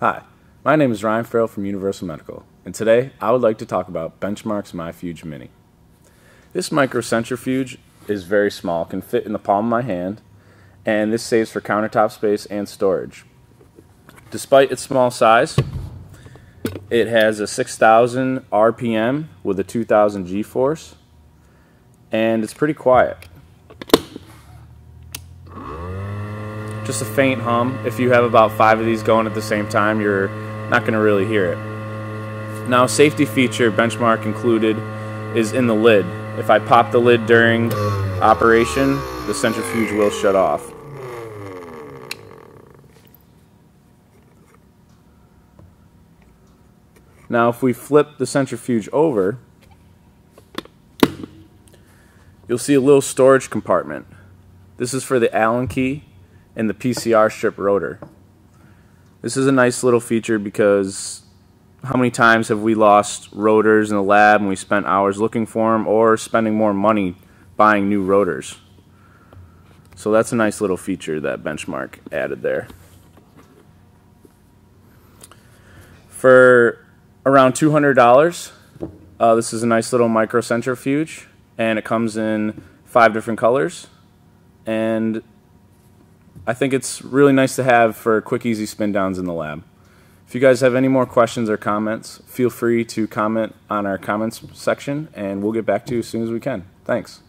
Hi, my name is Ryan Farrell from Universal Medical, and today I would like to talk about Benchmark's MyFuge Mini. This microcentrifuge is very small, can fit in the palm of my hand, and this saves for countertop space and storage. Despite its small size, it has a 6,000 RPM with a 2,000 G-force, and it's pretty quiet. Just a faint hum. If you have about five of these going at the same time, you're not going to really hear it. Now, safety feature benchmark included is in the lid. If I pop the lid during operation, the centrifuge will shut off. Now, if we flip the centrifuge over, you'll see a little storage compartment. This is for the Allen key and the PCR strip rotor. This is a nice little feature because how many times have we lost rotors in the lab and we spent hours looking for them or spending more money buying new rotors? So that's a nice little feature that Benchmark added there. For around $200, uh, this is a nice little microcentrifuge and it comes in five different colors and I think it's really nice to have for quick, easy spin downs in the lab. If you guys have any more questions or comments, feel free to comment on our comments section, and we'll get back to you as soon as we can. Thanks.